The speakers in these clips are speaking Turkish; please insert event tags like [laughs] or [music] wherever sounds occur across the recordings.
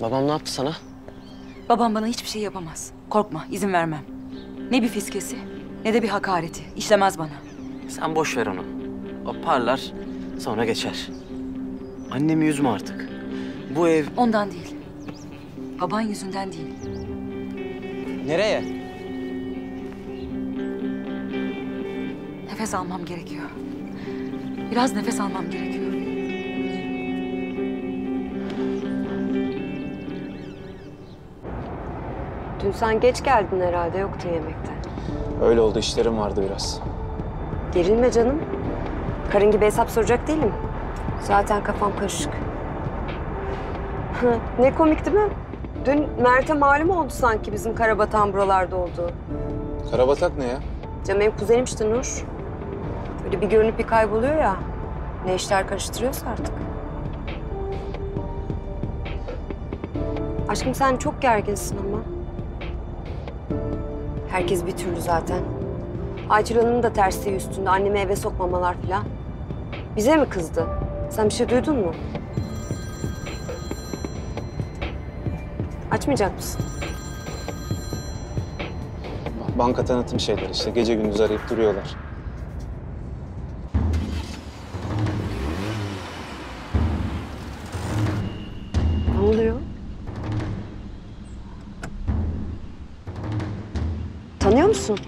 Babam ne yaptı sana? Babam bana hiçbir şey yapamaz. Korkma, izin vermem. Ne bir fiskesi, ne de bir hakareti. İşlemez bana. Sen boş ver onu. O parlar, sonra geçer. Annemi üzme artık. Bu ev... Ondan değil. Baban yüzünden değil. Nereye? Nefes almam gerekiyor. Biraz nefes almam gerekiyor. Dün sen geç geldin herhalde yoktu yemekten. Öyle oldu işlerim vardı biraz. Gerilme canım. Karın gibi hesap soracak değilim. Zaten kafam karışık. [laughs] Ne komik değil mi? Dün Mert'e malum oldu sanki bizim Karabatak'ın buralarda olduğu. Karabatak ne ya? Canım benim kuzenim işte Nur. Böyle bir görünüp bir kayboluyor ya. Ne işler karıştırıyorsa artık. Aşkım sen çok gerginsin ama. Herkes bir türlü zaten. Aytül Hanım'ın da tersliği üstünde. Annemi eve sokmamalar falan. Bize mi kızdı? Sen bir şey duydun mu? Açmayacak mısın? Banka tanıtım şeyleri işte. Gece gündüz arayıp duruyorlar. Tanıyor musun?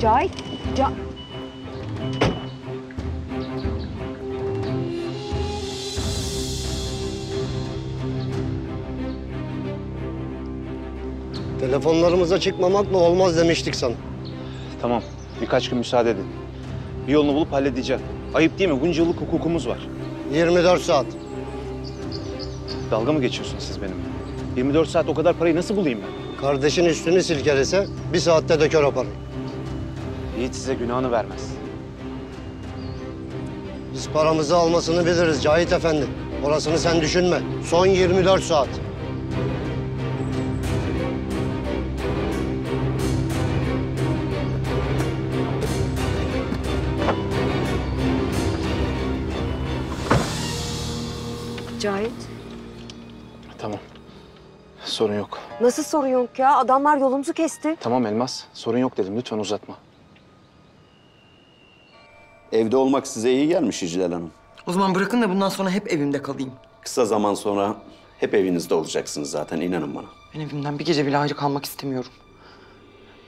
Cahit, Ca... Telefonlarımıza çıkmamakla olmaz demiştik sana. Tamam. Birkaç gün müsaade edin. Bir yolunu bulup halledeceğim. Ayıp değil mi? Bunca yıllık hukukumuz var. 24 saat. Dalga mı geçiyorsunuz siz benimle? 24 saat o kadar parayı nasıl bulayım ben? Kardeşin üstünü silkelese bir saatte döker o parayı. Yiğit size günahını vermez. Biz paramızı almasını biliriz Cahit Efendi. Orasını sen düşünme. Son 24 saat. Cahit. Tamam. Sorun yok. Nasıl sorun yok ya? Adamlar yolumuzu kesti. Tamam Elmas. Sorun yok dedim. Lütfen uzatma. Evde olmak size iyi gelmiş İclal Hanım. O zaman bırakın da bundan sonra hep evimde kalayım. Kısa zaman sonra hep evinizde olacaksınız zaten inanın bana. Ben evimden bir gece bile ayrı kalmak istemiyorum.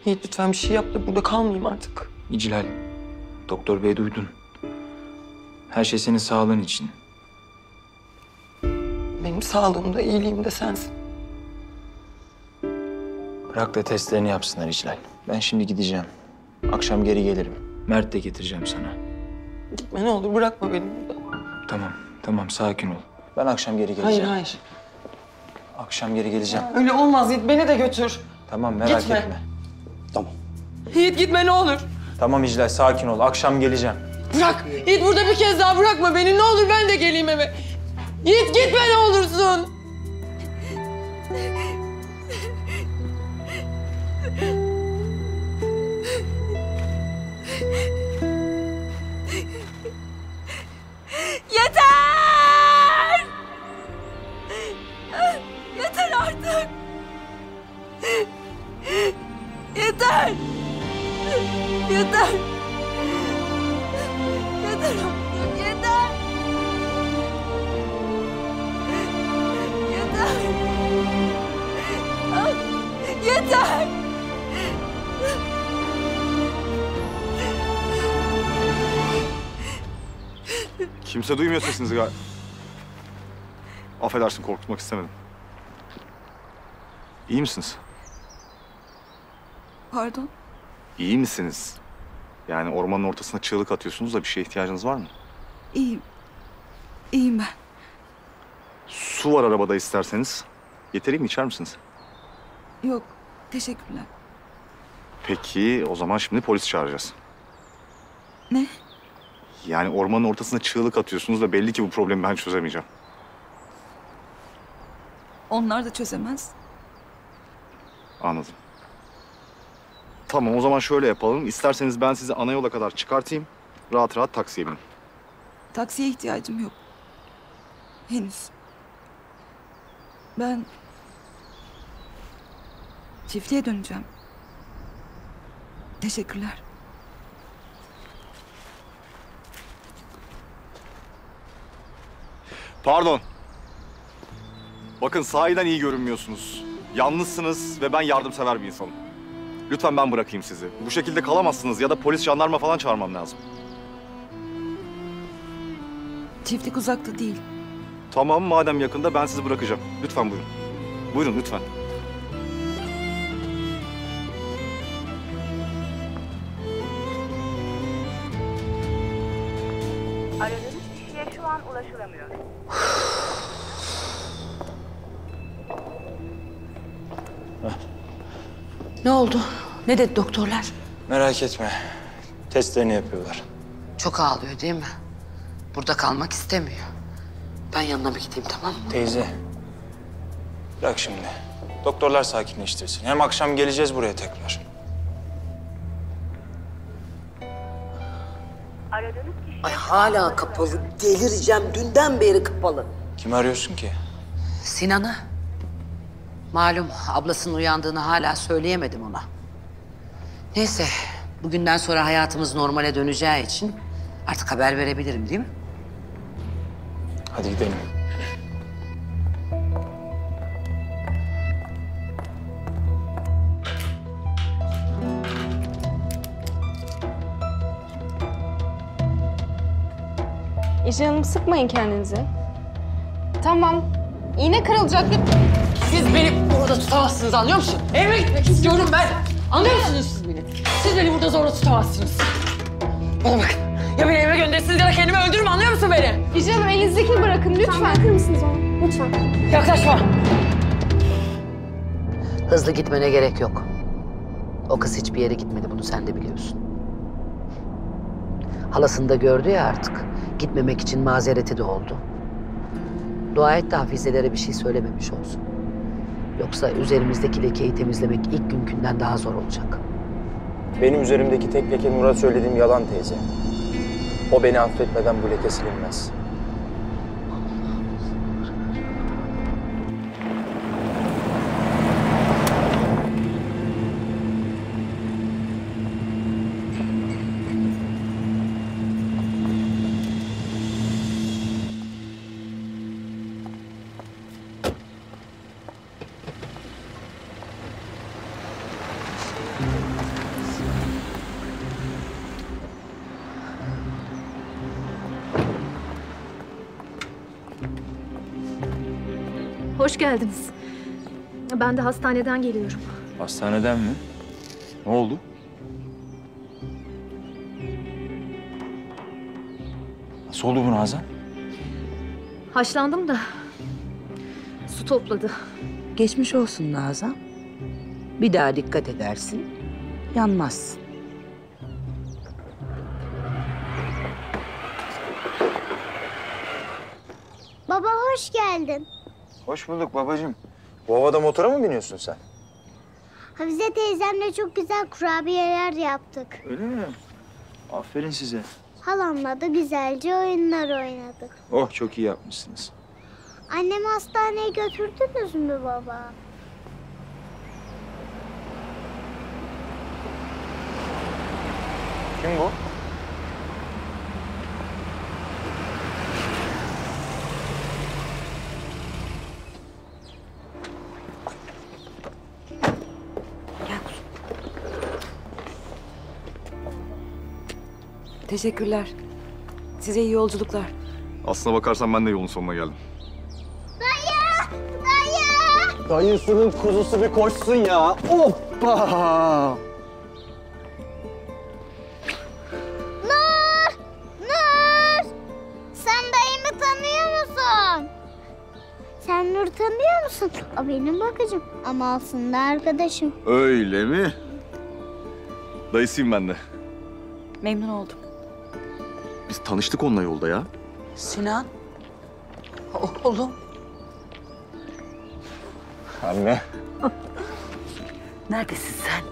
Yiğit lütfen bir şey yap da burada kalmayayım artık. İclal, doktor bey duydun. Her şey senin sağlığın için. Benim sağlığımda, iyiliğim de sensin. Bırak da testlerini yapsınlar İclal. Ben şimdi gideceğim. Akşam geri gelirim. Mert de getireceğim sana. Gitme ne olur bırakma beni burada. Tamam, tamam sakin ol. Ben akşam geri Hayır geleceğim. hayır. Akşam geri geleceğim. Öyle olmaz Yiğit beni de götür. Tamam merak Gitme. etme. Tamam. Yiğit gitme ne olur. Tamam İclal sakin ol. Akşam geleceğim. Bırak. Yiğit burada bir kez daha bırakma beni ne olur ben de geleyim eve. Yiğit gitme ne olursun. Yeter! Kimse duymuyor sesinizi galiba. Affedersin korkutmak istemedim. İyi misiniz? Pardon? İyi misiniz? Yani ormanın ortasına çığlık atıyorsunuz da bir şeye ihtiyacınız var mı? İyiyim. İyiyim ben. Su var arabada isterseniz. Getireyim mi içer misiniz? Yok, teşekkürler. Peki o zaman şimdi polis çağıracağız. Ne? Yani ormanın ortasına çığlık atıyorsunuz da belli ki bu problemi ben çözemeyeceğim. Onlar da çözemez. Anladım. Tamam o zaman şöyle yapalım. İsterseniz ben sizi ana yola kadar çıkartayım. Rahat rahat taksiye binin. Taksiye ihtiyacım yok. Henüz. Ben çiftliğe döneceğim. Teşekkürler. Pardon. Bakın sahiden iyi görünmüyorsunuz. Yalnızsınız ve ben yardımsever bir insanım. Lütfen ben bırakayım sizi. Bu şekilde kalamazsınız ya da polis jandarma falan çağırmam lazım. Çiftlik uzakta değil. Tamam madem yakında ben sizi bırakacağım. Lütfen buyurun. Buyurun lütfen. Aradığınız şu an ulaşılamıyor. Ne oldu? Ne dedi doktorlar? Merak etme. Testlerini yapıyorlar. Çok ağlıyor değil mi? Burada kalmak istemiyor. Ben yanına bir gideyim tamam mı? Teyze. Bırak şimdi. Doktorlar sakinleştirsin. Hem akşam geleceğiz buraya tekrar. Ay hala kapalı. Delireceğim. Dünden beri kapalı. Kimi arıyorsun ki? Sinan'ı. Malum ablasının uyandığını hala söyleyemedim ona. Neyse bugünden sonra hayatımız normale döneceği için artık haber verebilirim değil mi? Hadi gidelim. İşe Hanım sıkmayın kendinizi. Tamam. İğne kırılacak. Siz beni burada tutamazsınız anlıyor musun? Eve gitmek istiyorum ben. Anlıyor musunuz siz beni? Siz beni burada zorla tutamazsınız. Bana bakın. Ya beni eve gönderirsiniz ya da kendimi öldürürüm anlıyor musun beni? İşe Hanım elinizdekini bırakın lütfen. Bırakır mısınız onu? Lütfen. Yaklaşma. Hızlı gitmene gerek yok. O kız hiçbir yere gitmedi bunu sen de biliyorsun. Halasını da gördü ya artık. Gitmemek için mazereti de oldu. Dua et de Hafizelere bir şey söylememiş olsun. Yoksa üzerimizdeki lekeyi temizlemek ilk günkünden daha zor olacak. Benim üzerimdeki tek leke Murat söylediğim yalan teyze. O beni affetmeden bu leke silinmez. Hoş geldiniz. Ben de hastaneden geliyorum. Hastaneden mi? Ne oldu? Nasıl oldu bu Nazan? Haşlandım da su topladı. Geçmiş olsun Nazan. Bir daha dikkat edersin, yanmazsın. Baba hoş geldin. Hoş bulduk babacığım. Bu havada motora mı biniyorsun sen? Hafize teyzemle çok güzel kurabiyeler yaptık. Öyle mi? Aferin size. Halamla da güzelce oyunlar oynadık. Oh çok iyi yapmışsınız. Annemi hastaneye götürdünüz mü baba? Kim bu? Teşekkürler. Size iyi yolculuklar. Aslına bakarsan ben de yolun sonuna geldim. Dayı! Dayı! Dayısının kuzusu bir koşsun ya. Hoppa! Nur! Nur! Sen dayımı tanıyor musun? Sen Nur tanıyor musun? O benim bakıcım ama aslında arkadaşım. Öyle mi? Dayısıyım ben de. Memnun oldum. Biz tanıştık onunla yolda ya. Sinan, oğlum. Anne. Neredesin sen?